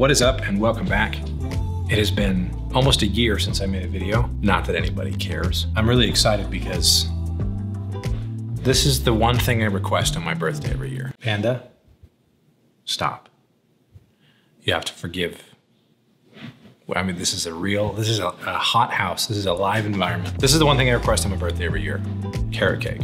what is up and welcome back. It has been almost a year since I made a video. Not that anybody cares. I'm really excited because this is the one thing I request on my birthday every year. Panda, stop. You have to forgive. I mean, this is a real, this is a, a hot house. This is a live environment. This is the one thing I request on my birthday every year, carrot cake.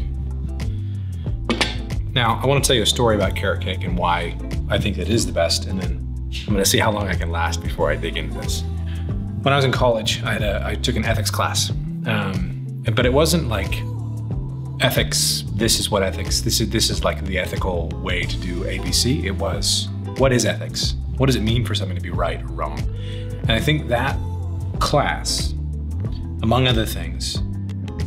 Now, I want to tell you a story about carrot cake and why I think it is the best, and then I'm to see how long I can last before I dig into this. When I was in college, I, had a, I took an ethics class, um, but it wasn't like ethics. This is what ethics. This is this is like the ethical way to do ABC. It was what is ethics? What does it mean for something to be right or wrong? And I think that class, among other things,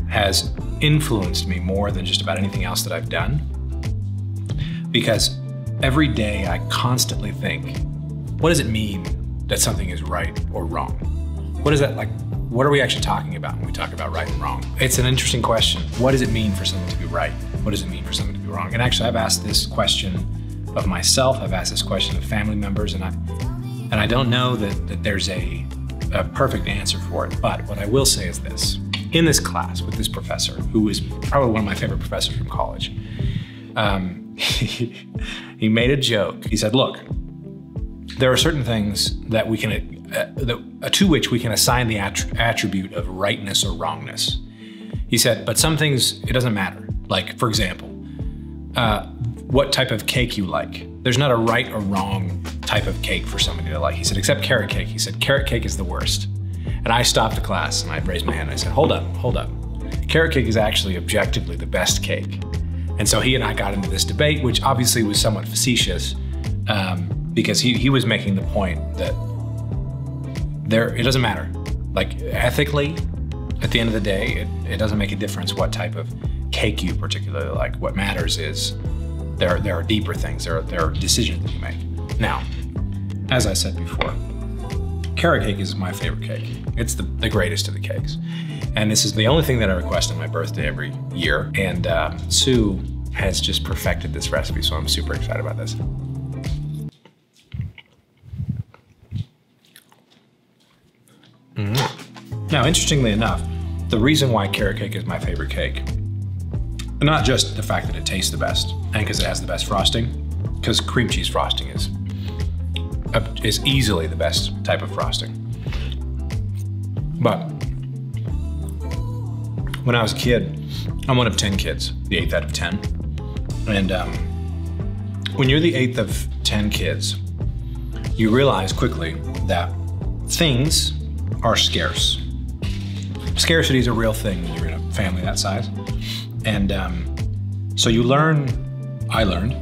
has influenced me more than just about anything else that I've done because every day I constantly think, what does it mean that something is right or wrong? What is that like? What are we actually talking about when we talk about right and wrong? It's an interesting question. What does it mean for something to be right? What does it mean for something to be wrong? And actually, I've asked this question of myself. I've asked this question of family members, and I and I don't know that, that there's a, a perfect answer for it. But what I will say is this: in this class with this professor, who is probably one of my favorite professors from college, um, he, made a joke. He said, Look, there are certain things that we can, uh, uh, to which we can assign the attribute of rightness or wrongness. He said, but some things, it doesn't matter. Like, for example, uh, what type of cake you like. There's not a right or wrong type of cake for somebody to like. He said, except carrot cake. He said, carrot cake is the worst. And I stopped the class and I raised my hand and I said, hold up, hold up. Carrot cake is actually objectively the best cake. And so he and I got into this debate, which obviously was somewhat facetious um, because he, he was making the point that there it doesn't matter. Like ethically, at the end of the day, it, it doesn't make a difference what type of cake you particularly like. What matters is there, there are deeper things, there are, there are decisions that you make. Now, as I said before, carrot cake is my favorite cake. It's the, the greatest of the cakes. And this is the only thing that I request on my birthday every year. And uh, Sue has just perfected this recipe, so I'm super excited about this. Mm. Now, interestingly enough, the reason why carrot cake is my favorite cake, not just the fact that it tastes the best and because it has the best frosting, because cream cheese frosting is is easily the best type of frosting. But when I was a kid, I'm one of 10 kids, the eighth out of 10. And um, when you're the eighth of 10 kids, you realize quickly that things are scarce. Scarcity is a real thing when you're in a family that size. And um, so you learn, I learned,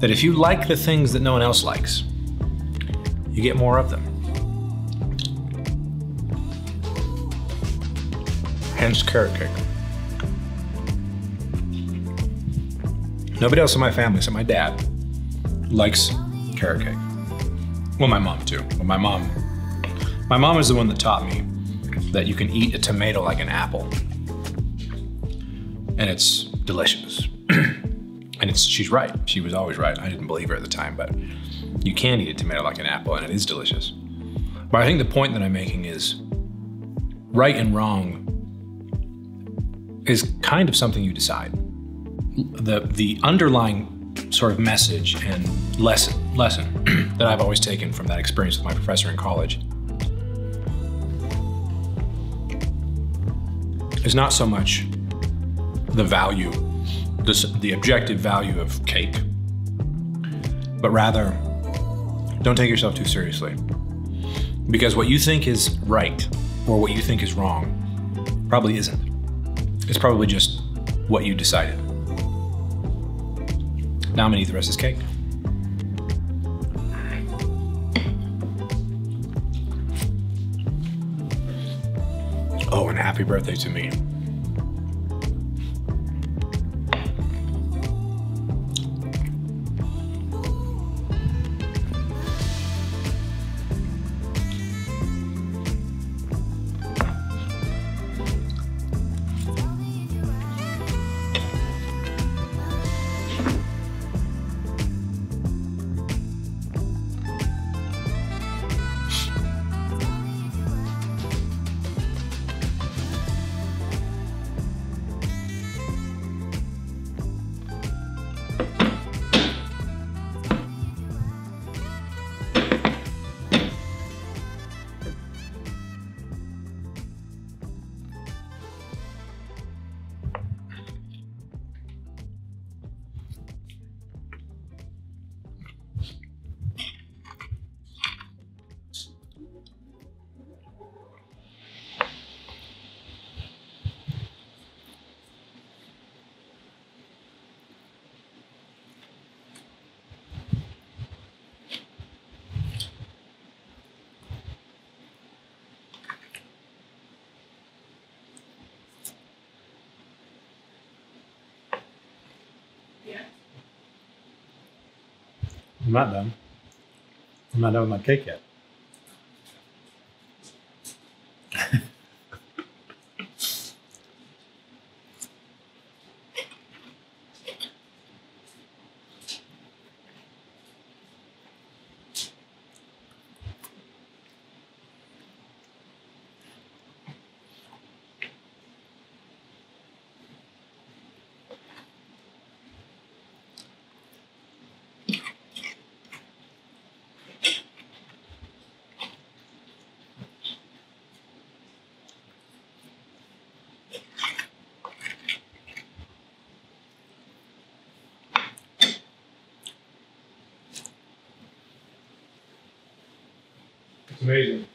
that if you like the things that no one else likes, you get more of them. hence carrot cake. Nobody else in my family, except my dad, likes carrot cake. Well, my mom too. But my mom, my mom is the one that taught me that you can eat a tomato like an apple, and it's delicious. and it's she's right. She was always right. I didn't believe her at the time, but you can eat a tomato like an apple, and it is delicious. But I think the point that I'm making is right and wrong is kind of something you decide. The, the underlying sort of message and lesson, lesson that I've always taken from that experience with my professor in college is not so much the value, the, the objective value of cake, but rather don't take yourself too seriously. Because what you think is right or what you think is wrong probably isn't. It's probably just what you decided. Now I'm gonna eat the rest of this cake. Oh, and happy birthday to me. I'm not done. I'm not done with my cake yet. Amazing.